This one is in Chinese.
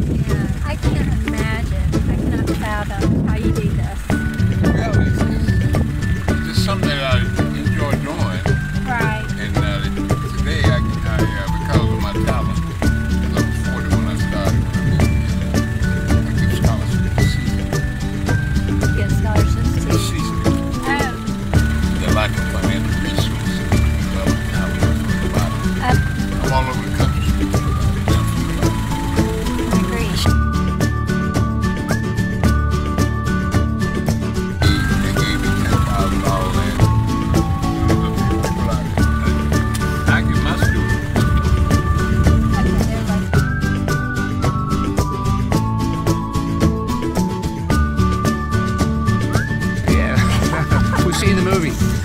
yeah movie.